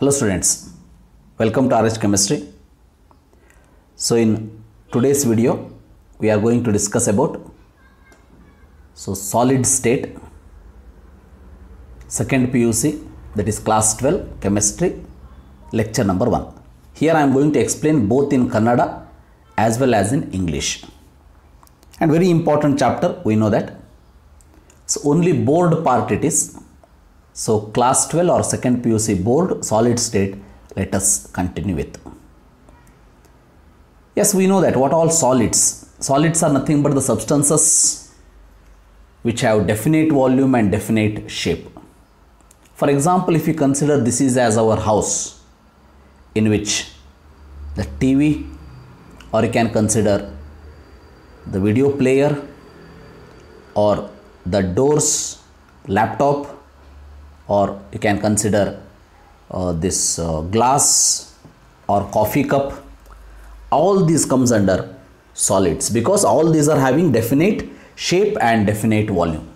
Hello students, welcome to RH Chemistry. So in today's video, we are going to discuss about so solid state second PUC that is class 12 chemistry lecture number 1. Here I am going to explain both in Kannada as well as in English. And very important chapter, we know that. So only board part it is. So class 12 or second PUC board solid state let us continue with. Yes, we know that what all solids. Solids are nothing but the substances which have definite volume and definite shape. For example, if you consider this is as our house in which the TV or you can consider the video player or the doors, laptop or you can consider uh, this uh, glass or coffee cup all these comes under solids because all these are having definite shape and definite volume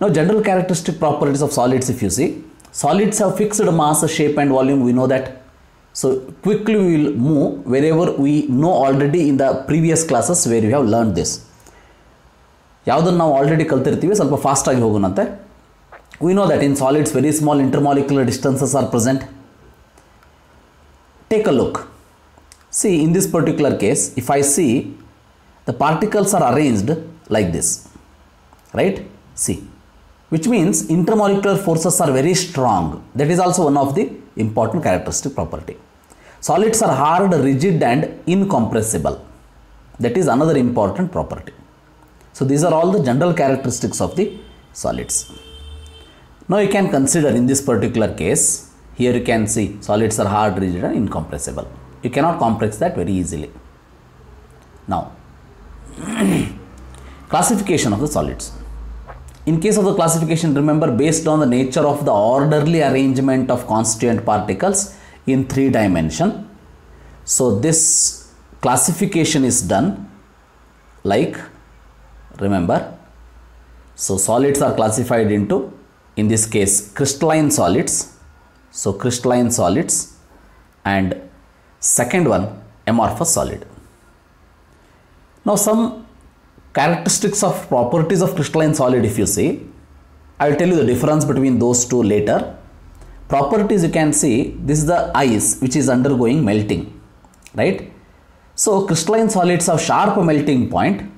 now general characteristic properties of solids if you see solids have fixed mass shape and volume we know that so quickly we will move wherever we know already in the previous classes where we have learned this ಯಾವುದನ್ನು ನಾವು already ಕಲ್ತಿರ್ತೀವಿ ಸ್ವಲ್ಪ ಫಾಸ್ಟಾಗಿ ಹೋಗೋಣಂತೆ we know that in solids very small intermolecular distances are present. Take a look. See in this particular case if i see the particles are arranged like this right? See which means intermolecular forces are very strong. That is also one of the important characteristic property. Solids are hard rigid and incompressible. That is another important property. So these are all the general characteristics of the solids now you can consider in this particular case, here you can see solids are hard, rigid and incompressible. You cannot compress that very easily. Now, classification of the solids. In case of the classification, remember based on the nature of the orderly arrangement of constituent particles in three dimension. So, this classification is done like, remember, so solids are classified into in this case crystalline solids. So crystalline solids and second one amorphous solid. Now some characteristics of properties of crystalline solid if you see i will tell you the difference between those two later. Properties you can see this is the ice which is undergoing melting right? So crystalline solids have sharp melting point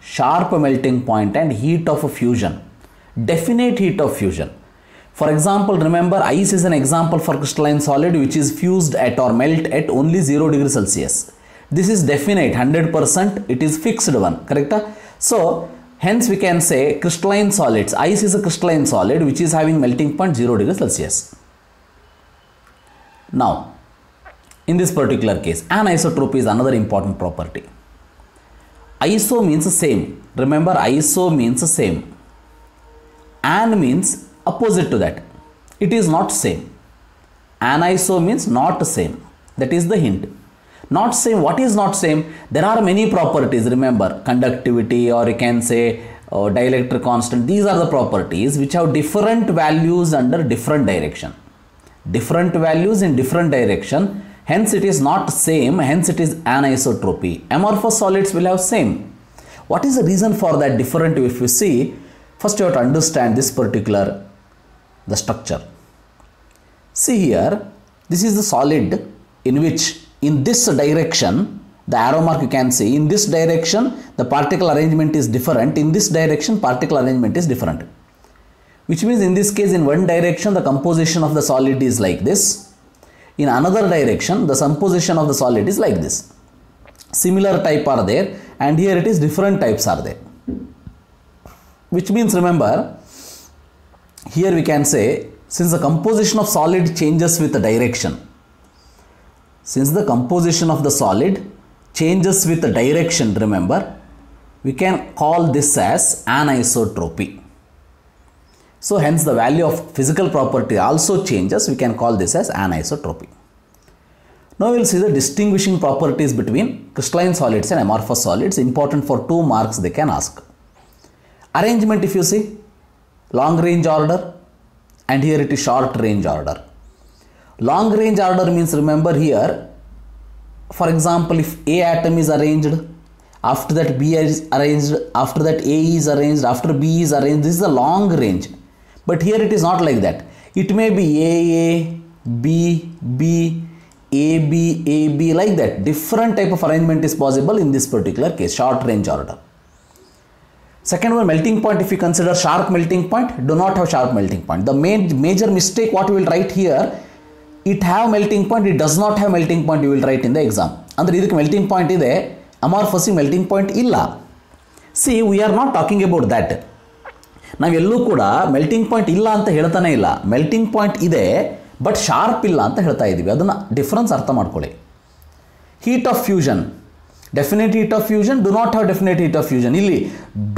sharp melting point and heat of fusion definite heat of fusion. For example, remember ice is an example for crystalline solid which is fused at or melt at only 0 degree Celsius. This is definite 100% it is fixed one correct? So hence we can say crystalline solids ice is a crystalline solid which is having melting point 0 degree Celsius. Now in this particular case anisotropy is another important property. Iso means the same remember iso means the same an means opposite to that. It is not same. Aniso means not same. That is the hint. Not same what is not same? There are many properties remember. Conductivity or you can say uh, dielectric constant. These are the properties which have different values under different direction. Different values in different direction. Hence it is not same. Hence it is anisotropy. Amorphous solids will have same. What is the reason for that different? If you see First you have to understand this particular the structure. See here, this is the solid in which in this direction the arrow mark you can see in this direction the particle arrangement is different in this direction particle arrangement is different. Which means in this case in one direction the composition of the solid is like this. In another direction the composition of the solid is like this. Similar type are there and here it is different types are there which means remember here we can say since the composition of solid changes with the direction since the composition of the solid changes with the direction remember we can call this as anisotropy. So hence the value of physical property also changes we can call this as anisotropy. Now we will see the distinguishing properties between crystalline solids and amorphous solids important for two marks they can ask arrangement if you see long range order and here it is short range order Long range order means remember here, for example, if A atom is arranged, after that B is arranged, after that A is arranged, after B is arranged, this is a long range. But here it is not like that. It may be AA, B, B, AB, AB, like that. Different type of arrangement is possible in this particular case, short range order. Second one, melting point. If you consider sharp melting point, do not have sharp melting point. The main major mistake what we will write here, it have melting point, it does not have melting point. You will write in the exam. And the melting point is amorphous melting point illa. See, see we are not talking about that ನಾವೆಲ್ಲೂ ಕೂಡ melting point ಇಲ್ಲ ಅಂತ ಹೇಳ್ತಾನೆ ಇಲ್ಲ melting point ಇದೆ but sharp ಇಲ್ಲ ಅಂತ ಹೇಳ್ತಾ ಇದ್ದೀವಿ Adana difference artha ಮಾಡ್ಕೊಳ್ಳಿ Heat of fusion definite heat of fusion do not have definite heat of fusion ಇಲ್ಲಿ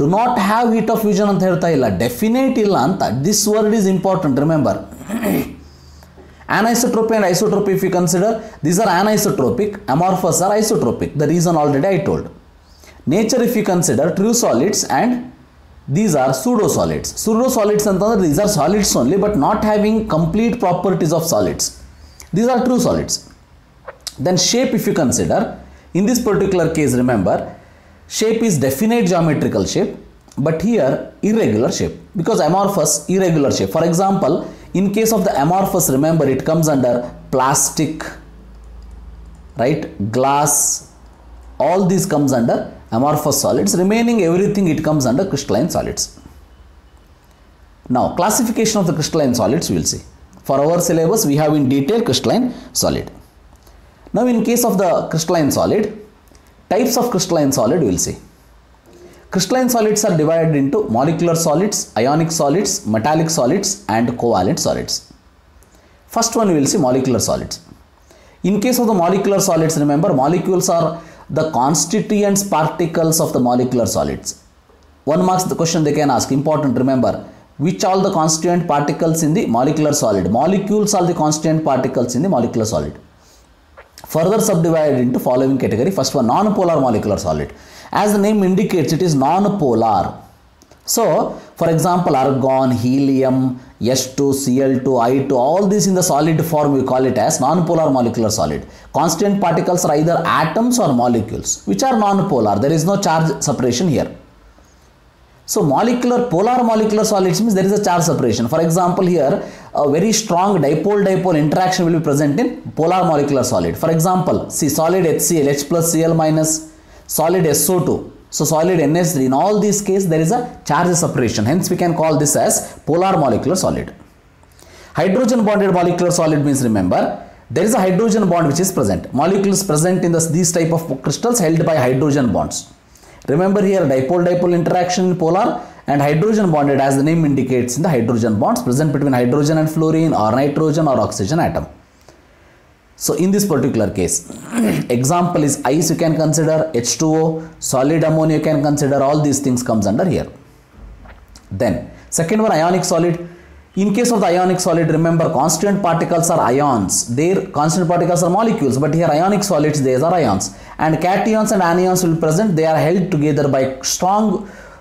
do not have heat of fusion ಅಂತ ಹೇಳ್ತಾ ಇಲ್ಲ ಡೆಫಿನೇಟ್ ಇಲ್ಲ ಅಂತ this word is important remember anisotropy and isotropy if you consider these are anisotropic amorphous are isotropic the reason already i told nature if you consider true solids and these are pseudo solids pseudo solids ಅಂತಂದ್ರೆ these are solids only but not having complete properties of solids these are true solids then shape if you consider in this particular case remember shape is definite geometrical shape but here irregular shape because amorphous irregular shape. For example in case of the amorphous remember it comes under plastic right? Glass all these comes under amorphous solids. Remaining everything it comes under crystalline solids. Now classification of the crystalline solids we will see. For our syllabus we have in detail crystalline solid now in case of the crystalline solid types of crystalline solid we will see Crystalline solids are divided into molecular solids, ionic solids, metallic solids and covalent solids. First one we will see molecular solids. In case of the molecular solids remember molecules are the constituents particles of the molecular solids. One marks the question they can ask important remember which all the constituent particles in the molecular solid. Molecules are the constituent particles in the molecular solid. Further subdivided into following category. First one non-polar molecular solid. As the name indicates, it is non-polar. So, for example, argon, helium, S2, Cl2, I2, all these in the solid form we call it as non-polar molecular solid. Constant particles are either atoms or molecules, which are non-polar. There is no charge separation here. So molecular, polar molecular solids means there is a charge separation. For example, here a very strong dipole-dipole interaction will be present in polar molecular solid. For example, see solid HCl, H plus Cl minus, solid SO2. So solid NH3. In all these cases, there is a charge separation. Hence, we can call this as polar molecular solid. Hydrogen bonded molecular solid means remember there is a hydrogen bond which is present. Molecules present in this, these type of crystals held by hydrogen bonds. Remember here dipole-dipole interaction in polar and hydrogen bonded as the name indicates in the hydrogen bonds present between hydrogen and fluorine or nitrogen or oxygen atom. So in this particular case, example is ice you can consider, H2O, solid ammonia you can consider, all these things comes under here. Then second one ionic solid. In case of the ionic solid, remember constant particles are ions. Their constant particles are molecules, but here ionic solids, these are ions. And cations and anions will present, they are held together by strong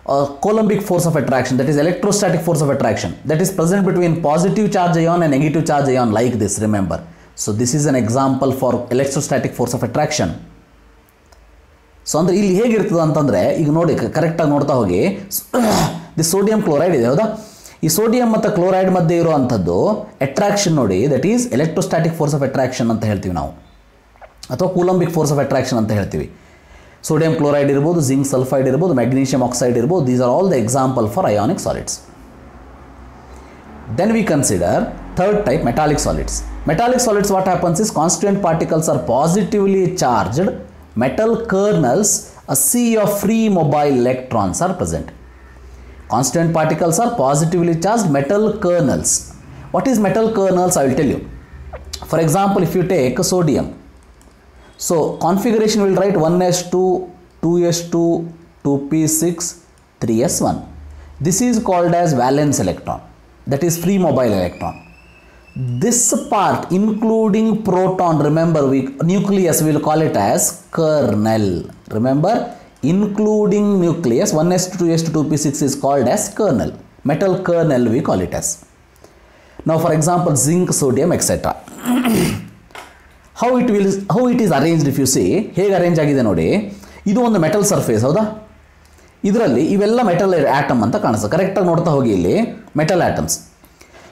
uh, Coulombic force of attraction, that is electrostatic force of attraction, that is present between positive charge ion and negative charge ion like this, remember. So this is an example for electrostatic force of attraction. So ಅಂದರೆ ಇಲ್ಲಿ ಹೇಗಿರ್ತದೆ ಅಂತಂದರೆ ಈಗ ನೋಡಿ ಕರೆಕ್ಟಾಗಿ ನೋಡ್ತಾ ಹೋಗಿ the sodium chloride ಇದೆ ಹೌದಾ ಈ ಸೋಡಿಯಂ ಮತ್ತು ಕ್ಲೋರೈಡ್ ಮಧ್ಯೆ ಇರುವಂಥದ್ದು ಅಟ್ರಾಕ್ಷನ್ ನೋಡಿ that is electrostatic force of attraction ಅಂತ ಹೇಳ್ತೀವಿ ನಾವು. ಅಥವಾ ಕೂಲಂಬಿಕ್ ಫೋರ್ಸ್ ಆಫ್ ಅಟ್ರಾಕ್ಷನ್ ಅಂತ ಹೇಳ್ತೀವಿ. ಸೋಡಿಯಂ ಕ್ಲೋರೈಡ್ ಇರ್ಬೋದು, ಜಿಂಕ್ ಸಲ್ಫೈಡ್ ಇರ್ಬೋದು ಮ್ಯಾಗ್ನೀಷಿಯಂ ಆಕ್ಸೈಡ್ ಇರ್ಬೋದು these are all the example for ionic solids then we consider third type metallic solids metallic solids what happens is constant particles are positively charged metal kernels a sea of free mobile electrons are present constituent particles are positively charged metal kernels. What is metal kernels? I will tell you. For example if you take sodium. So configuration will write 1s2 2s2 2p6 3s1 this is called as valence electron. That is free mobile electron. This part including proton remember we nucleus we will call it as kernel. Remember including nucleus 1s2 2s2 2p6 is called as kernel, metal kernel, we call it as. Now, for example, zinc, sodium etc how it will how it is arranged if you see ಹೇಗೆ arrange ಆಗಿದೆ ನೋಡಿ. ಇದು ಒಂದು metal surface ಹೌದಾ? ಇದರಲ್ಲಿ ಇವೆಲ್ಲ metal atom ಅಂತ ಕಾಣಿಸ್ತದೆ ಕರೆಕ್ಟಾಗಿ ನೋಡ್ತಾ ಹೋಗಿ ಇಲ್ಲಿ ಮೆಟಲ್ ಆಟಮ್ಸ್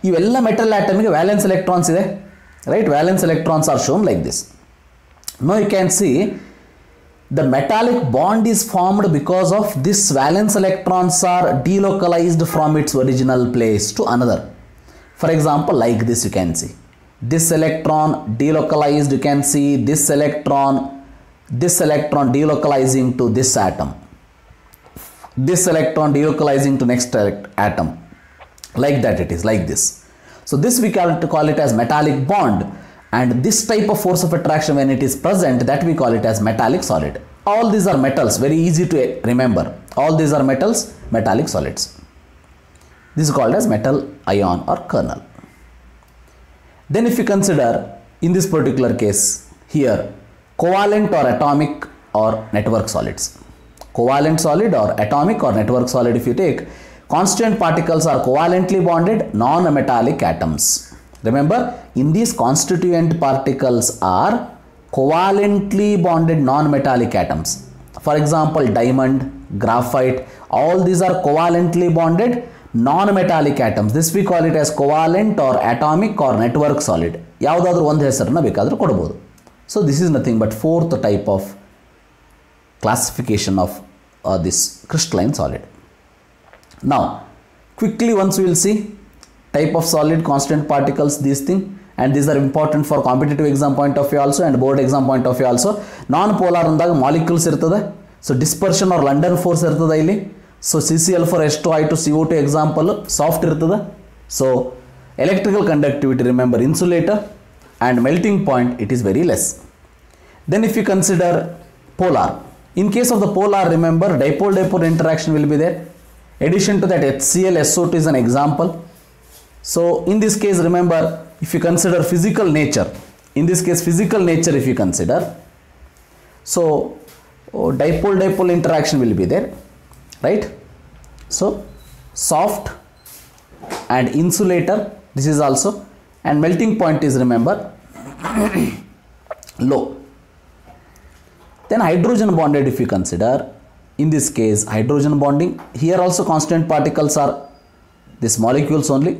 ಇವೆಲ್ಲ ಮೆಟಲ್ ಆಟಮ್ಗೆ ವ್ಯಾಲೆನ್ಸ್ ಎಲೆಕ್ಟ್ರಾನ್ಸ್ ಇದೆ. Right valence electrons are shown like this no you can see the metallic bond is formed because of this valence electrons are delocalized from its original place to another. For example like this you can see. This electron delocalized you can see this electron this electron delocalizing to this atom. This electron delocalizing to next atom. Like that it is like this. So this we it, call it as metallic bond and this type of force of attraction when it is present that we call it as metallic solid. All these are metals very easy to remember. All these are metals metallic solids. This is called as metal ion or kernel. Then if you consider in this particular case here covalent or atomic or network solids. Covalent solid or atomic or network solid if you take constant particles are covalently bonded non-metallic atoms remember in these constituent particles are covalently bonded non-metallic atoms for example diamond graphite all these are covalently bonded non-metallic atoms this we call it as covalent or atomic or network solid ಯಾವುದಾದ್ರೂ ಒಂದು ಹೆಸರನ್ನ ಬೇಕಾದರೂ ಕೊಡ್ಬೋದು so this is nothing but fourth type of classification of uh, this crystalline solid. Now, quickly once we will see type of solid, constant particles, these thing and these are important for competitive exam point of view also and board exam point of view also. Non-polar ಅಂದಾಗ molecules ಇರ್ತದೆ so dispersion R London force ಇರ್ತದೆ ಇಲ್ಲಿ so C C L for S to I to C O to example soft ಇರ್ತದೆ so electrical conductivity remember insulator and melting point it is very less then if you consider polar in case of the polar remember dipole dipole interaction will be there addition to that hcl so2 is an example so in this case remember if you consider physical nature in this case physical nature if you consider so oh, dipole dipole interaction will be there right? So soft and insulator this is also and melting point is remember low. Then hydrogen bonded if you consider in this case hydrogen bonding here also constant particles are these molecules only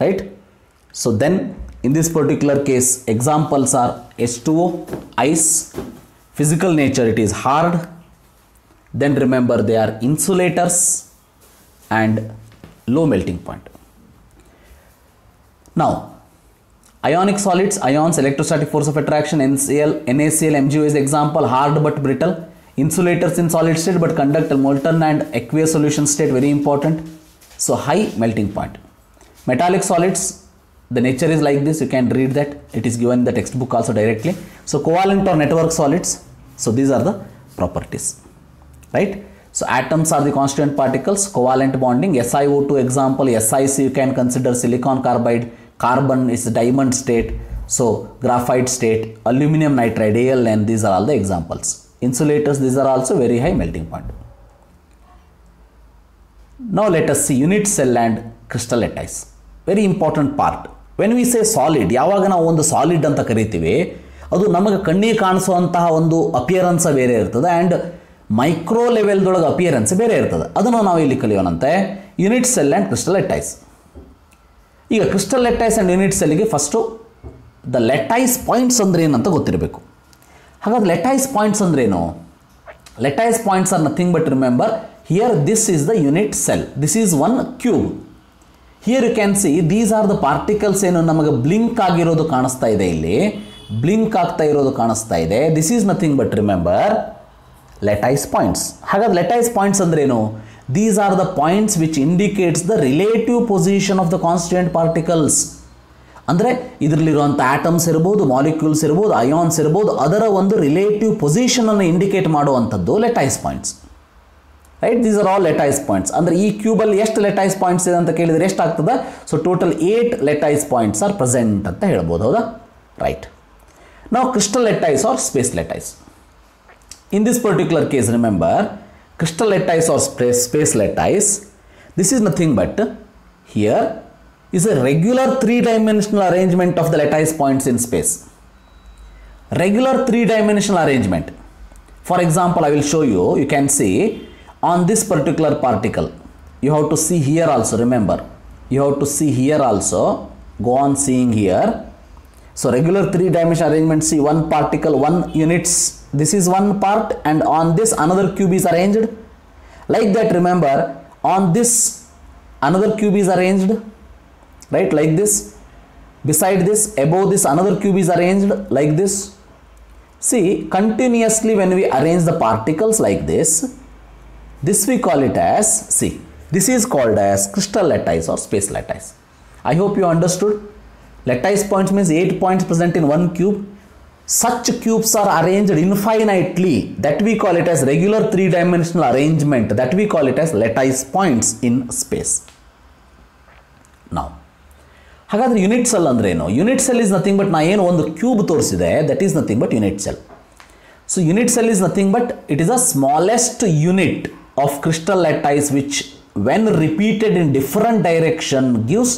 right so then in this particular case examples are H2O ice physical nature it is hard then remember they are insulators and low melting point now Ionic solids, ions, electrostatic force of attraction, NCl, NaCl, MgO is example, hard but brittle. Insulators in solid state but conduct a molten and aqueous solution state, very important. So high melting point. Metallic solids, the nature is like this, you can read that, it is given in the textbook also directly. So covalent or network solids, so these are the properties, right? So atoms are the constituent particles, covalent bonding, SiO2 example, SiC you can consider silicon carbide, carbon is diamond state, so graphite state, aluminum nitride, ALN, these are all the examples. Insulators, these are also very high melting point. Now let us see unit cell and crystal lattice. Very important part when we say solid ಯಾವಾಗ ನಾವು ಒಂದು solid ಅಂತ ಕರಿತೀವಿ, ಅದು ನಮಗೆ ಕಣ್ಣಿಗೆ ಕಾಣಿಸುವಂತಹ ಒಂದು appearance ಬೇರೆ ಇರ್ತದೆ ಆ್ಯಂಡ್ ಮೈಕ್ರೋ ಲೆವೆಲ್ದೊಳಗೆ ಅಪಿಯರೆನ್ಸ್ ಬೇರೆ ಇರ್ತದೆ. ಅದನ್ನು ನಾವು ಇಲ್ಲಿ ಕಲಿಯೋಣಂತೆ. Unit cell and crystal lattice ಈಗ ಕ್ರಿಸ್ಟಲ್ ಲೆಟ್ಟೈಸ್ ಆ್ಯಂಡ್ ಯುನಿಟ್ ಸೆಲ್ಗೆ ಫಸ್ಟು ದ ಲೆಟ್ಟೈಸ್ ಪಾಯಿಂಟ್ಸ್ ಅಂದ್ರೆ ಏನಂತ ಗೊತ್ತಿರಬೇಕು. ಹಾಗಾದ್ರೆ ಲೆಟೈಸ್ ಪಾಯಿಂಟ್ಸ್ ಅಂದ್ರೇನು lattice points are nothing but remember here this is the unit cell this is one cube here you can see these are the particles ಏನು ನಮಗೆ blink ಆಗಿರೋದು ಕಾಣಿಸ್ತಾ ಇದೆ ಇಲ್ಲಿ. ಬ್ಲಿಂಕ್ ಆಗ್ತಾ ಇರೋದು ಕಾಣಿಸ್ತಾ ಇದೆ. This is nothing but remember lattice points ಹಾಗಾದ್ರೆ ಲೆಟೈಸ್ ಪಾಯಿಂಟ್ಸ್ ಅಂದ್ರೇನು? These are the points which indicates the relative position of the constituent particles ಅಂದರೆ ಇದರಲ್ಲಿರುವಂಥ ಆಟಮ್ಸ್ ಇರ್ಬೋದು ಮಾಲಿಕ್ಯೂಲ್ಸ್ ಇರ್ಬೋದು ಅಯಾನ್ಸ್ ಇರ್ಬೋದು, ಅದರ ಒಂದು ರಿಲೇಟಿವ್ ಪೊಸಿಷನನ್ನು ಇಂಡಿಕೇಟ್ ಮಾಡುವಂಥದ್ದು lattice points write these are all lattice points ಅಂದರೆ ಈ ಕ್ಯೂಬಲ್ಲಿ ಎಷ್ಟು ಲೆಟೈಸ್ ಪಾಯಿಂಟ್ಸ್ ಇದೆ ಅಂತ ಕೇಳಿದರೆ ಎಷ್ಟಾಗ್ತದೆ so total eight lattice points are present ಅಂತ ಹೇಳ್ಬೋದು ಹೌದಾ ರೈಟ್ ನಾವು crystal lattice or space lattice in this particular case remember crystal lattice or space, space lattice this is nothing but here is a regular three-dimensional arrangement of the lattice points in space. Regular three-dimensional arrangement. For example, I will show you, you can see on this particular particle, you have to see here also, remember, you have to see here also, go on seeing here. So regular three-dimensional arrangement, see one particle, one units, this is one part and on this another cube is arranged. Like that, remember, on this another cube is arranged right? Like this. Beside this above this another cube is arranged like this. See continuously when we arrange the particles like this this we call it as see this is called as crystal lattice or space lattice i hope you understood lattice points means 8 points present in one cube such cubes are arranged infinitely that we call it as regular three dimensional arrangement that we call it as lattice points in space now ಹಾಗಾದ್ರೆ unit cell ಅಂದ್ರೆ ಏನು unit cell is nothing but ನಾ ಏನು ಒಂದು cube ತೋರಿಸಿದೆ that is nothing but unit cell so unit cell is nothing but it is a smallest unit of crystal lattice which when repeated in different direction gives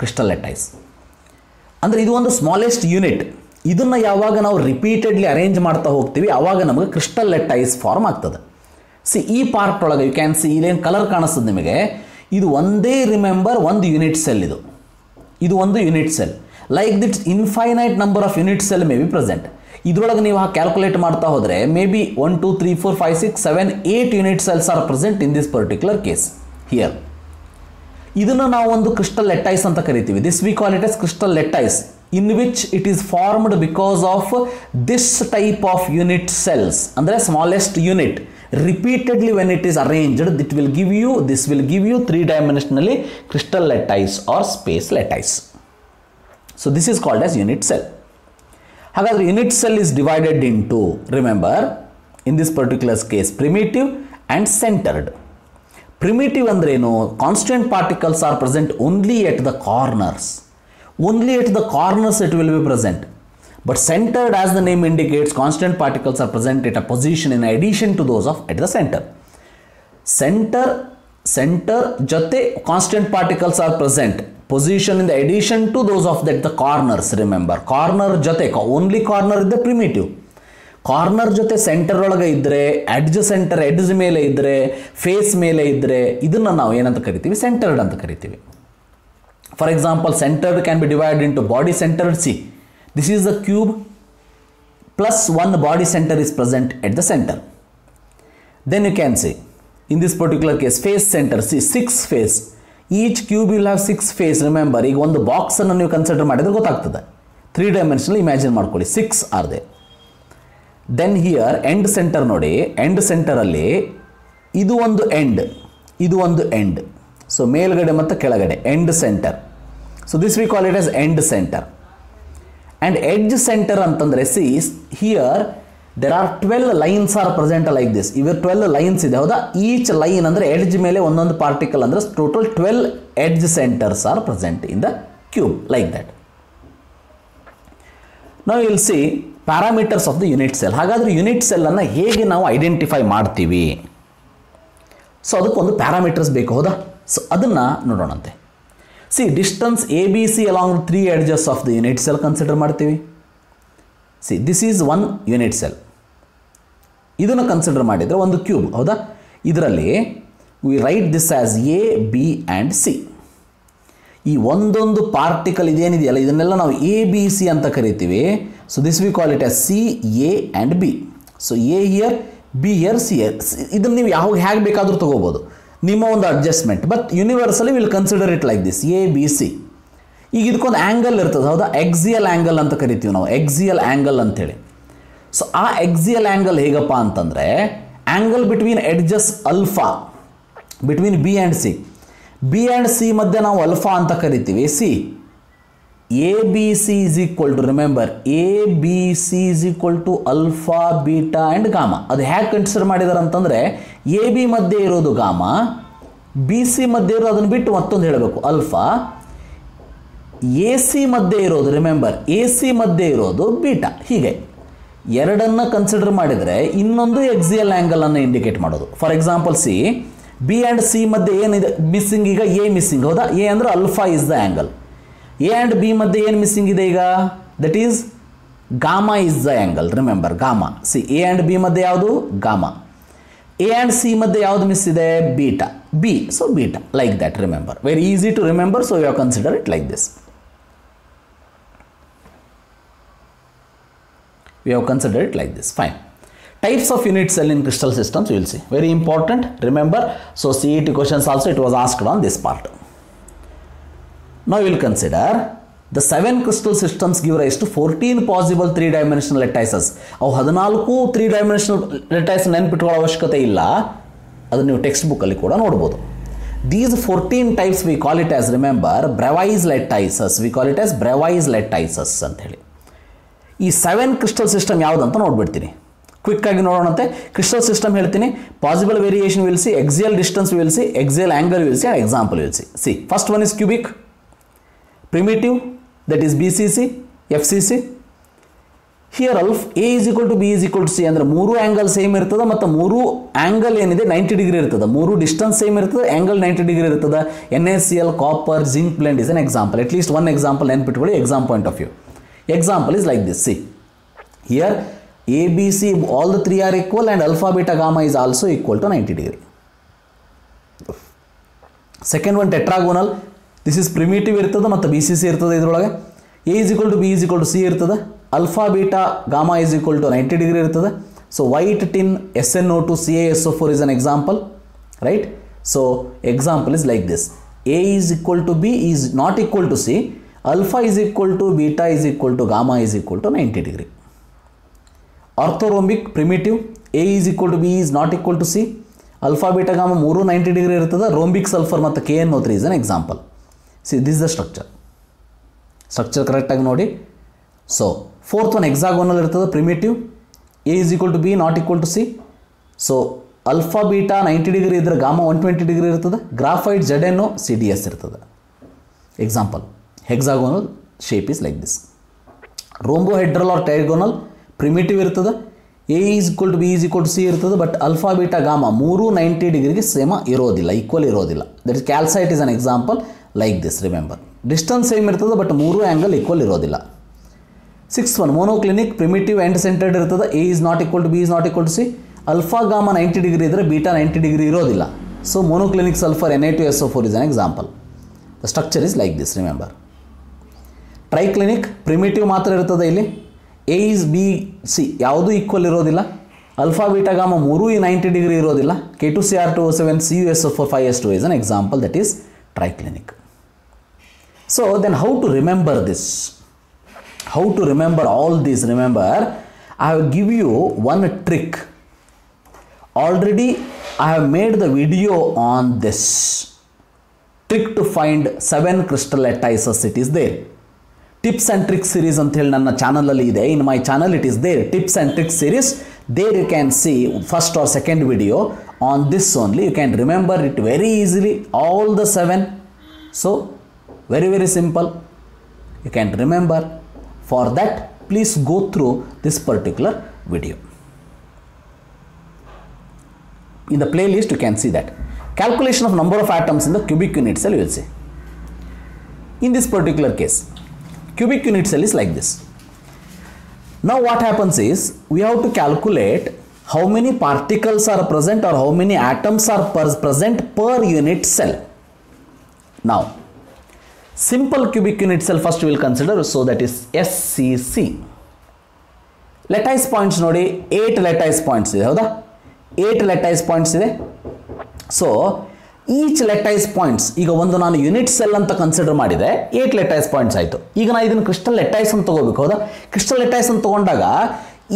crystal lattice ಅಂದರೆ ಇದು ಒಂದು smallest unit ಇದನ್ನು ಯಾವಾಗ ನಾವು repeatedly arrange ಮಾಡ್ತಾ ಹೋಗ್ತೀವಿ ಆವಾಗ ನಮಗೆ ಕ್ರಿಸ್ಟಲ್ ಲೆಟ್ಟೈಸ್ ಫಾರ್ಮ್ ಆಗ್ತದೆ. ಸಿ ಈ ಪಾರ್ಟ್ ಒಳಗೆ ಯು ಕ್ಯಾನ್ ಸಿ ಇಲ್ಲೇನು ಕಲರ್ ಕಾಣಿಸ್ತದೆ ನಿಮಗೆ? ಇದು ಒಂದೇ ರಿಮೆಂಬರ್ ಒಂದು ಯೂನಿಟ್ ಸೆಲ್ ಇದು. ಇದು ಒಂದು unit cell like it's infinite number of unit cell may be present ಇದರೊಳಗೆ ನೀವು ಕ್ಯಾಲ್ಕುಲೇಟ್ ಮಾಡ್ತಾ ಹೋದರೆ may be one two three four five six seven eight unit cells are present in this particular case here ಇದನ್ನು ನಾವು ಒಂದು crystal lattice ಅಂತ ಕರಿತೀವಿ. This we call it as crystal lattice in which it is formed because of this type of unit cells ಅಂದರೆ smallest unit repeatedly when it is arranged that will give you this will give you three dimensionally crystal lattice or space lattice so this is called as unit cell ಹಾಗಾದರೆ unit cell is divided into remember in this particular case primitive and centred primitive ಅಂದ್ರೇನು constant particles are present only at the corners only at the corners it will be present but centered as the name indicates constant particles are present at a position in addition to those of at the center center center jate constant particles are present. Position in the addition to those of that, the corners, remember. Corner jate only corner is the primitive. Corner ಜೊತೆ centre ಒಳಗೆ ಇದ್ದರೆ edge centre edge ಮೇಲೆ ಇದ್ದರೆ face ಮೇಲೆ ಇದ್ದರೆ ಇದನ್ನು ನಾವು ಏನಂತ ಕರಿತೀವಿ? ಸೆಂಟರ್ಡ್ ಅಂತ ಕರಿತೀವಿ. For example centred can be divide into body centred see this is the cube plus one body centre is present at the centre then you can see in this particular case face center, see, six face each cube will have six face remember ಈಗ ಒಂದು ಬಾಕ್ಸನ್ನು ನೀವು consider ಮಾಡಿದ್ರೆ ಗೊತ್ತಾಗ್ತದೆ. Three dimensional imagine ಮಾಡ್ಕೊಳ್ಳಿ six are they then here end centre ನೋಡಿ end ಸೆಂಟರಲ್ಲಿ ಇದು ಒಂದು ಎಂಡ್ ಇದು ಒಂದು ಎಂಡ್ ಸೊ ಮೇಲ್ಗಡೆ ಮತ್ತು ಕೆಳಗಡೆ end centre so this we call it as end centre and edge centre ಅಂತಂದರೆ see here there are twelve lines are present like this ಇವರ್ twelve lines ಇದೆ, ಹೌದಾ? ಈಚ್ ಲೈನ್ ಅಂದರೆ ಎಡ್ಜ್ ಮೇಲೆ ಒಂದೊಂದು ಪಾರ್ಟಿಕಲ್ ಅಂದರೆ total twelve edge centres are present in the cube like that ನಾವು ಇಲ್ಲಿ see parameters of the unit cell ಹಾಗಾದರೆ unit ಸೆಲ್ಲನ್ನು ಹೇಗೆ ನಾವು ಐಡೆಂಟಿಫೈ ಮಾಡ್ತೀವಿ? ಸೊ ಅದಕ್ಕೊಂದು ಪ್ಯಾರಾಮೀಟರ್ಸ್ ಬೇಕು, ಹೌದಾ? ಸೊ ಅದನ್ನು ನೋಡೋಣಂತೆ. See distance A B C along three edges of the unit cell consider ಮಾಡ್ತೀವಿ. See this is one unit cell ಇದನ್ನು ಕನ್ಸಿಡರ್ ಮಾಡಿದರೆ ಒಂದು ಕ್ಯೂಬ್ ಹೌದಾ? ಇದರಲ್ಲಿ we write this as A B and C ಈ ಒಂದೊಂದು ಪಾರ್ಟಿಕಲ್ ಇದೇನಿದೆಯಲ್ಲ, ಇದನ್ನೆಲ್ಲ ನಾವು ಎ ಬಿ ಸಿ ಅಂತ ಕರಿತೀವಿ. So this we call it as C A and B so A here B here C here ಇದನ್ನು ನೀವು ಯಾವ, ಹೇಗೆ ಬೇಕಾದರೂ ತೊಗೋಬೋದು. ನಿಮ್ಮ ಒಂದು adjustment but universally will consider it like this A B C ಈಗ ಇದಕ್ಕೊಂದು ಆ್ಯಂಗಲ್ ಇರ್ತದೆ, ಹೌದಾ? ಎಕ್ಸಿಯಲ್ ಆ್ಯಂಗಲ್ ಅಂತ ಕರಿತೀವಿ ನಾವು ಎಕ್ಸಿಯಲ್ ಆ್ಯಂಗಲ್ ಅಂತೇಳಿ. ಸೊ ಆ ಎಕ್ಸಿಯಲ್ ಆ್ಯಂಗಲ್ ಹೇಗಪ್ಪ ಅಂತಂದರೆ angle between edges alpha between B and C B and C ಮಧ್ಯೆ ನಾವು ಅಲ್ಫಾ ಅಂತ ಕರಿತೀವಿ. See A B C is equal to remember A B C is equal to alpha beta and gamma ಅದು ಹ್ಯಾಕ್ consider ಮಾಡಿದಾರೆ ಅಂತಂದರೆ A B ಮಧ್ಯೆ ಇರೋದು ಗಾಮ ಬಿ ಸಿ ಮಧ್ಯೆ ಇರೋದು ಅದನ್ನು ಬಿಟ್ಟು ಮತ್ತೊಂದು ಹೇಳಬೇಕು. ಅಲ್ಫಾ ಎ ಸಿ ಮಧ್ಯೆ ಇರೋದು ರಿಮೆಂಬರ್ ಎ ಸಿ ಮಧ್ಯೆ ಇರೋದು ಬೀಟಾ ಹೀಗೆ. ಎರಡನ್ನು ಕನ್ಸಿಡರ್ ಮಾಡಿದರೆ ಇನ್ನೊಂದು ಎಕ್ಸಿಯಲ್ ಆ್ಯಂಗಲನ್ನು ಇಂಡಿಕೇಟ್ ಮಾಡೋದು. For example see B and C ಮಧ್ಯೆ ಏನಿದೆ? ಮಿಸ್ಸಿಂಗ್ ಈಗ ಎ ಮಿಸ್ಸಿಂಗ್ ಹೌದಾ? ಎ ಅಂದರೆ alpha is the angle A and B ಮಧ್ಯೆ ಏನು ಮಿಸ್ಸಿಂಗ್ ಇದೆ ಈಗ? That is gamma is the angle remember gamma C A and B ಮಧ್ಯೆ ಯಾವುದು? ಗಾಮ ಎ ಆ್ಯಂಡ್ ಸಿ ಮಧ್ಯೆ ಯಾವುದು ಮಿಸ್ ಇದೆ? Beta B so beta like that remember very easy to remember so you consider it like this we have considered it like this fine types of unit cell in crystal systems you will see very important remember so CET questions also it was asked on this part now we will consider the seven crystal systems give rise to 14 possible three dimensional lattices ಅವು ಹದಿನಾಲ್ಕು three dimensional lattice ನೆನ್ಪಿಟ್ಕೊಳ್ಳೋ ಅವಶ್ಯಕತೆ ಇಲ್ಲ adu ನೀವು text ಬುಕ್ಕಲ್ಲಿ ಕೂಡ ನೋಡ್ಬೋದು these fourteen types we call it as remember Bravais lattices we call it as Bravais lattices ಅಂತ ಹೇಳಿ ಈ ಸೆವೆನ್ ಕ್ರಿಸ್ಟಲ್ ಸಿಸ್ಟಮ್ ಯಾವುದಂತ ನೋಡ್ಬಿಡ್ತೀನಿ. ಕ್ವಿಕ್ಕಾಗಿ ನೋಡೋಣಂತೆ. ಕ್ರಿಸ್ಟಲ್ ಸಿಸ್ಟಮ್ ಹೇಳ್ತೀನಿ. Possible variation will see distance will see axial angle will see and example will see see first one is cubic primitive that is B C C F C C here alpha A is equal to B is equal to C ಅಂದರೆ ಮೂರು angle same ಇರ್ತದೆ, ಮತ್ತು ಮೂರು angle ಏನಿದೆ ninety degree ಇರ್ತದೆ. ಮೂರು distance same ಇರ್ತದೆ angle ninety degree ಇರ್ತದೆ. N S C L copper zinc blende is an example at least one example ನೆನ್ಪಿಟ್ಕೊಳ್ಳಿ exam point of view example is like this see here a b c all the three are equal and alpha beta gamma is also equal to 90 degree second one tetragonal this is primitive ಇರ್ತದೆ ಮತ್ತು B C C ಇರ್ತದೆ ಇದರೊಳಗೆ A is equal to B is equal to C ಇರ್ತದೆ alpha beta gamma is equal to ninety degree ಇರ್ತದೆ so white tin S N O to C A S O four is an example right so example is like this A is equal to B is not equal to C Alpha is equal to beta is equal to gamma is equal to ninety degree orthorhombic primitive a is equal to b is not equal to c alpha beta gamma ಮೂರು ninety degree ಇರ್ತದೆ rhombic sulphur ಮತ್ತು K N three is an example see this the structure structure ಕರೆಕ್ಟಾಗಿ ನೋಡಿ. So fourth one hexagonal ಇರ್ತದೆ primitive a is equal to b not equal to c so alpha beta ninety degree ಇದ್ರೆ gamma one twenty degree ಇರ್ತದೆ graphite ಜಡೆನು C D S ಇರ್ತದೆ example hexagonal shape is like this. Rhombohedral or trigonal primitive ಇರ್ತದೆ. A is equal to B is equal to C ಇರ್ತದೆ but alpha beta gamma ಮೂರು ninety ಡಿಗ್ರಿಗೆ same ಇರೋದಿಲ್ಲ equal ಇರೋದಿಲ್ಲ. That is calcite is an example like this remember distance same ಇರ್ತದೆ but ಮೂರು angle equal ಇರೋದಿಲ್ಲ. Six one monoclinic primitive end centred ಇರ್ತದೆ. A is not equal to B is not equal to C alpha gamma ninety degree ಇದ್ದರೆ beta ninety degree ಇರೋದಿಲ್ಲ. So monoclinic sulphur N I two S O four is an example the structure is like this remember triclinic primitive ಮಾತ್ರ ಇರ್ತದೆ ಇಲ್ಲಿ A is B C ಯಾವುದೂ equal ಇರೋದಿಲ್ಲ alpha beta ಗಾಮ ಮೂರೂ ಈ ninety degree ಇರೋದಿಲ್ಲ K two C R two seven C U S four five S two is an example that is triclinic so then how to remember this how to remember all these remember I have give you one trick already I have made the video on this trick to find seven crystal lattices it is there tips and tricks series ಅಂತ ಹೇಳಿ ನನ್ನ ಚಾನಲಲ್ಲಿ ಇದೆ in my channel it is there tips and tricks series there you can see first or second video on this only you can remember it very easily all the seven so very very simple you can remember for that please go through this particular video in the playlist you can see that calculation of number of atoms in the cubic unit cell you will see in this particular case cubic unit cell is like this now what happens is we have to calculate how many particles are present or how many atoms are per- present per unit cell now simple cubic unit cell first we will consider so that is SCC lattice points ನೋಡಿ eight lattice points ಇದೆ ಹೌದಾ eight lattice points ಇದೆ so Each lattice points ಈಗ ಒಂದು ನಾನು unit cell ಅಂತ consider ಮಾಡಿದೆ eight lattice points ಆಯಿತು. ಈಗ ನಾನು ಇದನ್ನು ಕ್ರಿಸ್ಟಲ್ ಲೆಟೈಸ್ ಅಂತ ತಗೋಬೇಕು, ಹೌದಾ? ಕ್ರಿಸ್ಟಲ್ ಲೆಟೈಸ್ ಅಂತ ತಗೊಂಡಾಗ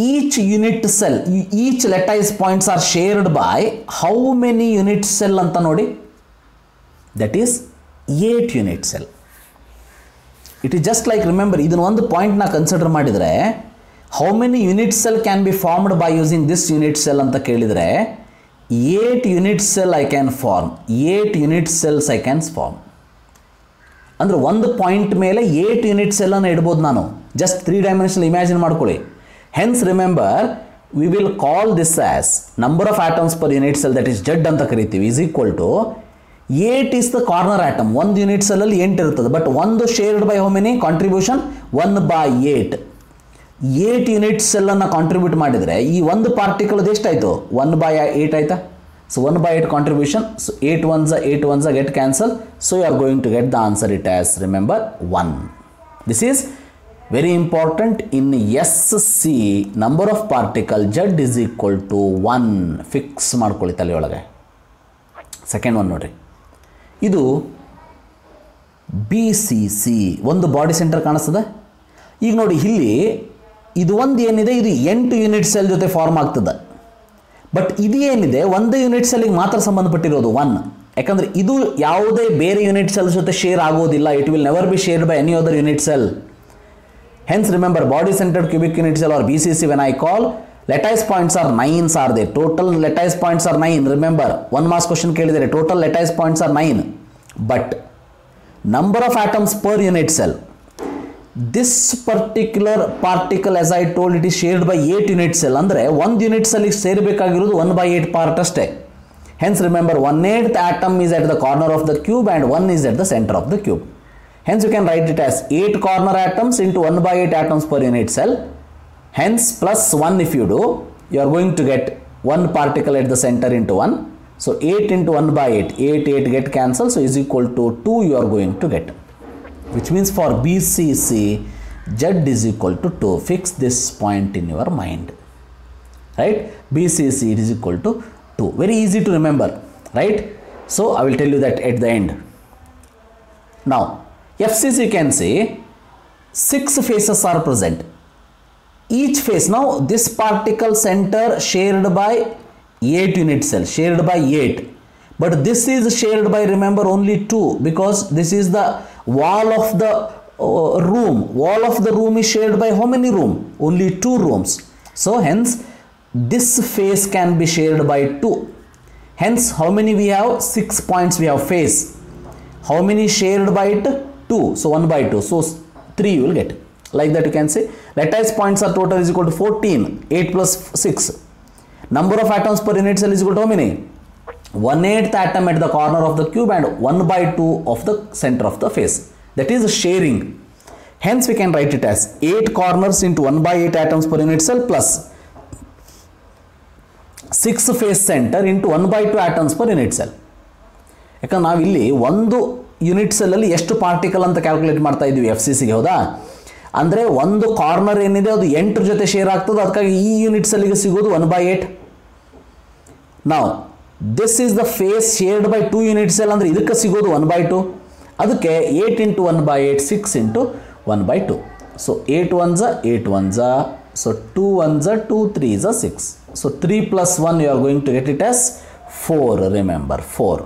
each unit cell each lattice points are shared by how many unit cell ಅಂತ ನೋಡಿ. That is eight unit cell it is just like remember ಇದನ್ನು ಒಂದು ಪಾಯಿಂಟ್ ಪಾಯಿಂಟ್ನ ಕನ್ಸಿಡರ್ ಮಾಡಿದರೆ how many unit cell can be formed by using this unit cell ಅಂತ ಕೇಳಿದರೆ eight unit cell I can form eight unit cells I can form ಅಂದರೆ ಒಂದು point ಮೇಲೆ eight unit ಸೆಲ್ಲನ್ನು ಇಡ್ಬೋದು ನಾನು. ಜಸ್ಟ್ ತ್ರೀ ಡೈಮೆನ್ಷನಲ್ ಇಮ್ಯಾಜಿನ್ ಮಾಡ್ಕೊಳ್ಳಿ. Hence remember we will call this as number of atoms per unit cell that is Z ಅಂತ ಕರಿತೀವಿ. Is equal to eight is the corner atom ಒಂದು unit ಸೆಲ್ಲಲ್ಲಿ ಎಂಟು ಇರ್ತದೆ. ಬಟ್ ಒಂದು shared by how many contribution one by eight eight unit ಸೆಲ್ಲನ್ನು contribute ಮಾಡಿದರೆ ಈ ಒಂದು ಪಾರ್ಟಿಕಲ್ ಎಷ್ಟಾಯಿತು? ಒನ್ ಬೈ ಏಟ್ ಆಯಿತಾ? So one by eight contribution so eight ones eight ones get cancel so you are going to get the answer it as remember one this is very important in S C number of particle Z is equal to one fix ಮಾಡ್ಕೊಳ್ಳಿ ತಲೆಯೊಳಗೆ second one ನೋಡ್ರಿ. ಇದು B C C ಒಂದು body centre ಕಾಣಿಸ್ತದೆ. ಈಗ ನೋಡಿ, ಇಲ್ಲಿ ಇದು ಒಂದು ಏನಿದೆ, ಇದು ಎಂಟು ಯೂನಿಟ್ ಸೆಲ್ ಜೊತೆ ಫಾರ್ಮ್ ಆಗ್ತದೆ. ಬಟ್ ಇದು ಏನಿದೆ, ಒಂದು ಯೂನಿಟ್ ಸೆಲ್ಗೆ ಮಾತ್ರ ಸಂಬಂಧಪಟ್ಟಿರೋದು ಒನ್ ಯಾಕಂದರೆ ಇದು ಯಾವುದೇ ಬೇರೆ ಯೂನಿಟ್ ಸೆಲ್ ಜೊತೆ ಶೇರ್ ಆಗೋದಿಲ್ಲ. It will never be share by any other unit cell hence remember body centred cubic unit cell are B C C when I call lattice points are nines are they total lattice points are nine remember one marks question ಕೇಳಿದರೆ total lattice points are nine but number of atoms per unit cell this particular particle as i told it is shared by 8 unit cell ಅಂದರೆ ಒಂದು unit ಸೆಲ್ಗೆ ಸೇರಬೇಕಾಗಿರೋದು one by eight part ಅಷ್ಟೇ hence remember one eight atom is at the corner of the cube and one is at the centre of the cube hence you can write it as eight corner atoms into one by eight atoms per unit cell hence plus one if you do you are going to get one particle at the centre into one So 8 into 1 by 8, 8, 8 get cancelled, so is equal to 2 you are going to get. Which means for BCC, Z is equal to 2. Fix this point in your mind. Right? BCC is equal to 2. Very easy to remember. Right? So I will tell you that at the end. Now, FCC can say 6 faces are present. Each face, now this particle center shared by 8 unit cell shared by 8 but this is shared by remember only 2 because this is the wall of the uh, room. Wall of the room is shared by how many room? Only two rooms. So hence this face can be shared by 2 hence how many we have? 6 points we have face. How many shared by it? 2 so 1 by 2 so 3 you will get. Like that you can say lattice points are total is equal to 14 8 plus 6 number of atoms per unit cell is equal to how many? 1 8th atom at the corner of the cube and 1 by 2 of the center of the face. That is sharing. Hence we can write it as 8 corners into 1 by 8 atoms per unit cell plus 6 face center into 1 by 2 atoms per unit cell. ಯಾಕಂದ್ರೆ ನಾವಿಲ್ಲಿ ಒಂದು unit ಸೆಲ್ಲಲ್ಲಿ ಎಷ್ಟು particle ಅಂತ calculate ಮಾಡ್ತಾ ಇದ್ವಿ F C ಸಿಗೆ ಹೌದಾ ಅಂದರೆ ಒಂದು ಕಾರ್ನರ್ ಏನಿದೆ ಅದು ಎಂಟರ ಜೊತೆ ಶೇರ್ ಆಗ್ತದೆ ಅದಕ್ಕಾಗಿ ಈ ಯೂನಿಟ್ ಸೆಲ್ಲಿಗೆ ಸಿಗೋದು ಒನ್ ಬೈ ಏಟ್ ನಾವು this is the face shared by two unit cell ಅಂದರೆ ಇದಕ್ಕೆ ಸಿಗೋದು ಒನ್ ಬೈ ಟು ಅದಕ್ಕೆ eight into one by eight six into one by two so eight one ಝ eight one ಝ so two one ಝ two three ಝ six so three plus one you are going to get it as four remember four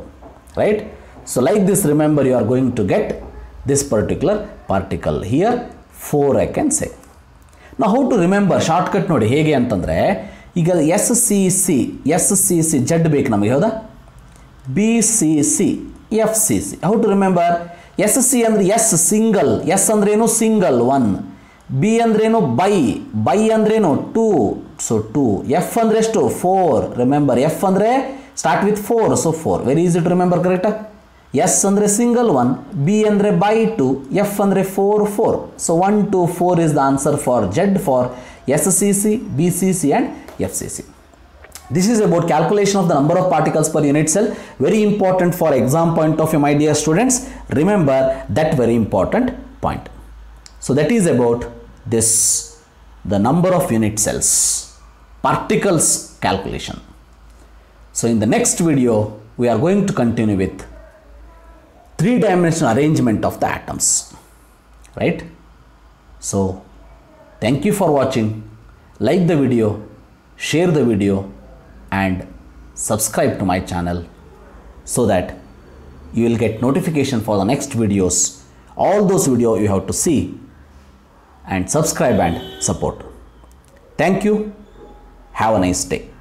right so like this remember you are going to get this particular particle here four I can say ನಾವು how to remember shortcut ನೋಡಿ, ಹೇಗೆ ಅಂತಂದರೆ ಈಗ S C C, S C C Z ಬೇಕು ನಮಗೆ, ಹೌದಾ? B C C, F C C. How to remember S C ಅಂದರೆ S, single. S ಅಂದ್ರೇನು ಸಿಂಗಲ್, ಒನ್. ಬಿ ಅಂದ್ರೇನು ಬೈ. ಬೈ ಅಂದ್ರೇನು ಟೂ. So two. ಎಫ್ ಅಂದರೆ ಎಷ್ಟು? ಫೋರ್. ರಿಮೆಂಬರ್ ಎಫ್ ಅಂದರೆ start with four so four very easy to remember ಕರೆಕ್ಟಾ S ಅಂದರೆ single one B ಅಂದರೆ ಬೈ ಟು ಎಫ್ ಅಂದರೆ four four so one to four is the answer for Z for S C C B C C and F C C This is about calculation of the number of particles per unit cell. Very important for exam point of view, my dear students. Remember that very important point. So that is about this, the number of unit cells, particles calculation. So in the next video, we are going to continue with three dimensional arrangement of the atoms. Right? So thank you for watching. Like the video, share the video and subscribe to my channel so that you will get notification for the next videos. All those video you have to see and subscribe and support. Thank you. Have a nice day.